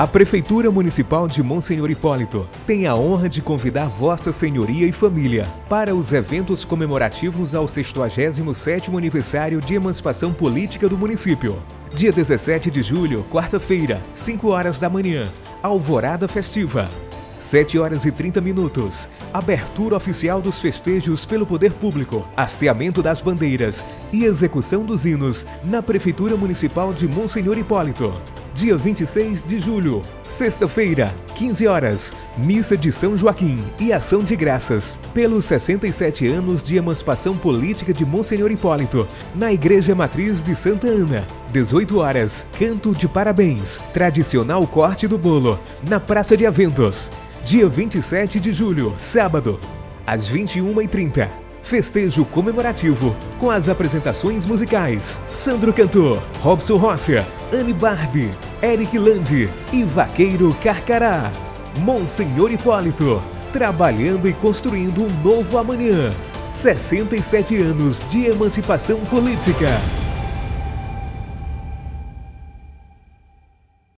A Prefeitura Municipal de Monsenhor Hipólito tem a honra de convidar Vossa Senhoria e família para os eventos comemorativos ao 67º aniversário de emancipação política do município. Dia 17 de julho, quarta-feira, 5 horas da manhã, alvorada festiva. 7 horas e 30 minutos. Abertura oficial dos festejos pelo poder público, hasteamento das bandeiras e execução dos hinos na Prefeitura Municipal de Monsenhor Hipólito dia 26 de julho, sexta-feira, 15 horas, missa de São Joaquim e ação de graças. Pelos 67 anos de emancipação política de Monsenhor Hipólito, na Igreja Matriz de Santa Ana. 18 horas, canto de parabéns, tradicional corte do bolo, na Praça de Eventos. Dia 27 de julho, sábado, às 21h30 festejo comemorativo com as apresentações musicais Sandro Cantor, Robson Rocha, Anne Barbie, Eric Landi e Vaqueiro Carcará. Monsenhor Hipólito, trabalhando e construindo um novo amanhã. 67 anos de emancipação política.